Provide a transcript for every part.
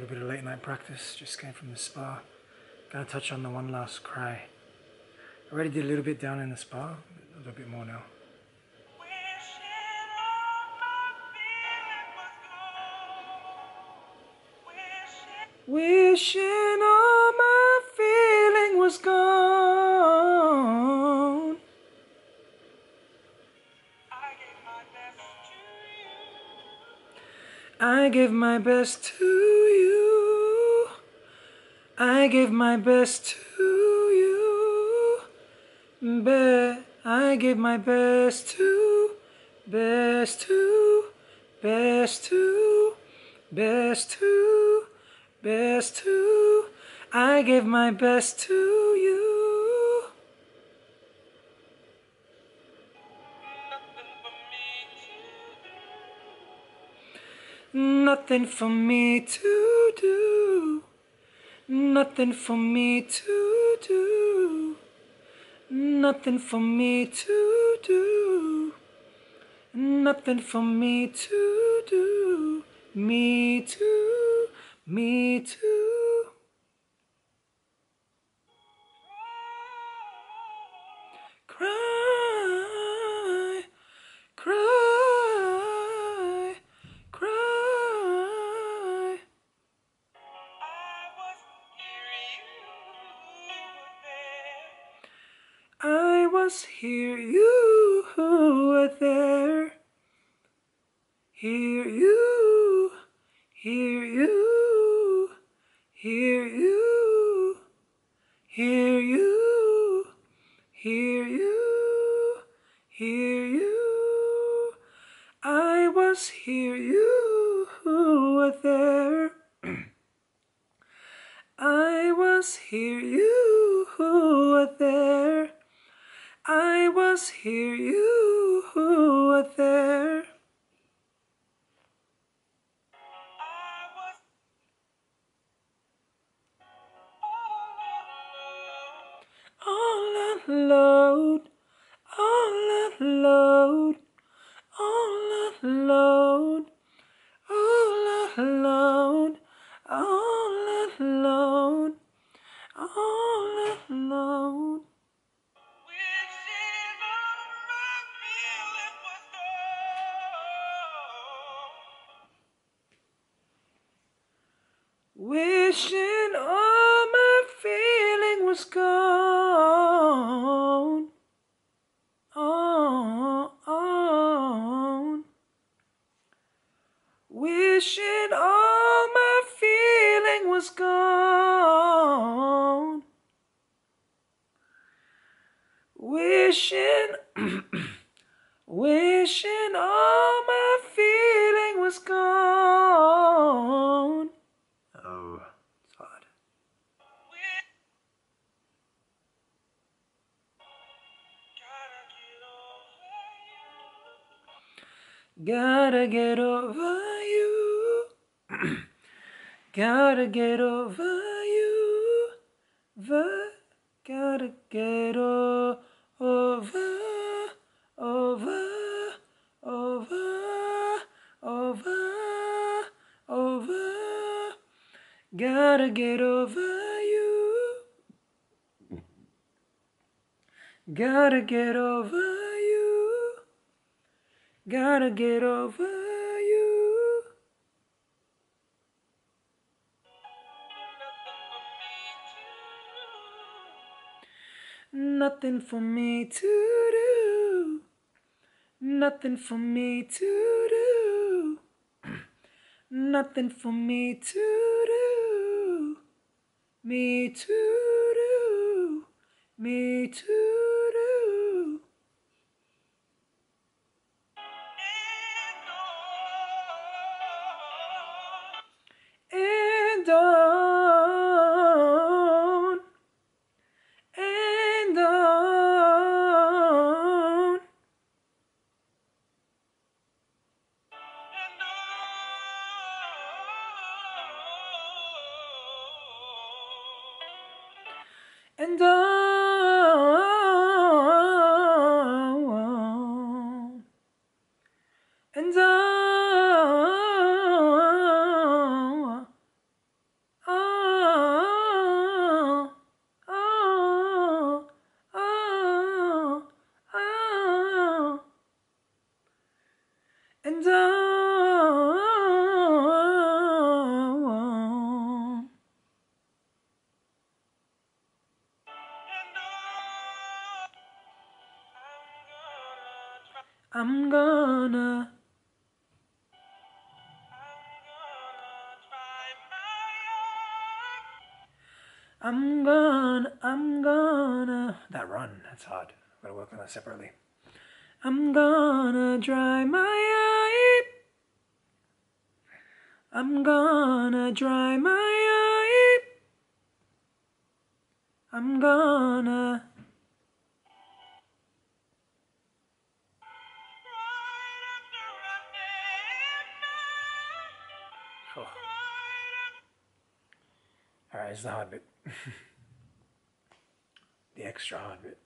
little bit of late night practice. Just came from the spa. Gonna touch on the one last cry. I Already did a little bit down in the spa. A little bit more now. Wishing all my feeling was gone. I gave my best to. I gave my best to you. Be I gave my best to, best to, best to, best to, best to. I gave my best to you. Nothing for me to do. Nothing for me to do. Nothing for me to do. Nothing for me to do. Me too. Me too. Hear you, hear you, hear you, hear you, hear you, hear you. I was here, you were there. All Wishing, wishing all my feeling was gone. Oh, it's hard. Gotta get over you. Gotta get over you. Gotta get o- over, over, over, over, over. Gotta get over you. Gotta get over you. Gotta get over Nothing for me to do. Nothing for me to do. Nothing for me to do. Me to do. Me to do. And on. And on. I'm gonna. I'm gonna, I'm gonna. That run, that's hard. i gotta work on that separately. I'm gonna dry my eye. I'm gonna dry my eye. I'm gonna. Oh. Alright, it's the hard bit. the extra hard bit.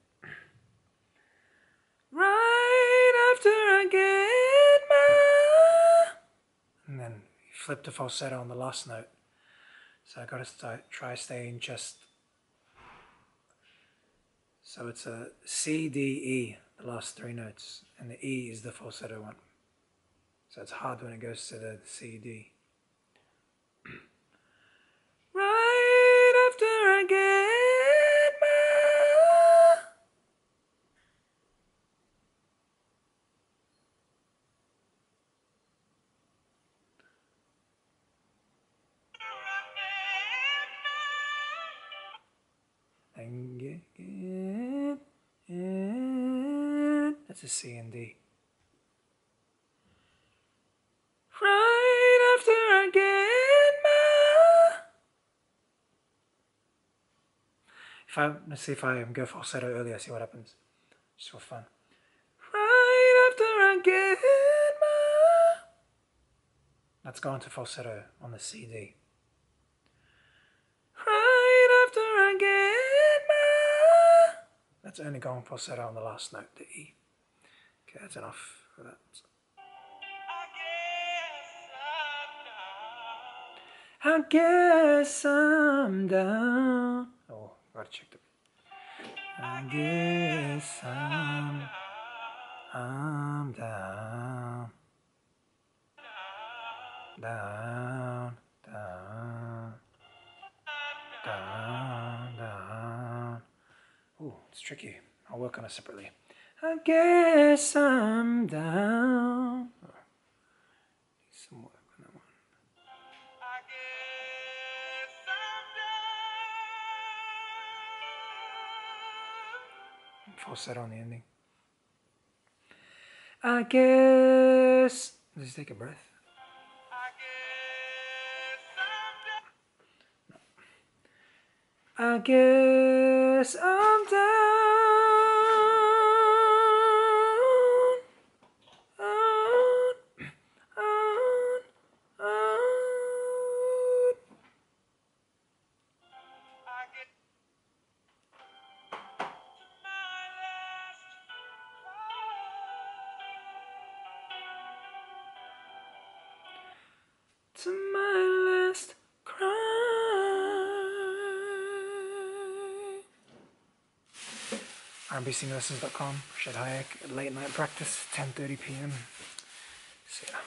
Right after I get my. And then flip to falsetto on the last note. So I gotta start, try staying just. So it's a C, D, E, the last three notes, and the E is the falsetto one. So it's hard when it goes to the C, D. That's a C and D. Right after I get my. If I let's see if I go falsetto earlier, see what happens. Just for fun. Right after I get my. Let's go into falsetto on the CD. Right after I get my. That's only going falsetto on the last note, the E. Okay, that's enough for that. I guess I'm down. Oh, gotta check the. I guess I'm. I'm down. Down, down. Down, down. Ooh, it's tricky. I'll work on it separately. I guess I'm down. Some work on that one. Falsetto on the ending. I guess. Just take a breath. I guess I'm down. Down, rnbsinginglessons.com, Rached Hayek, late night practice, 10.30 p.m. See ya.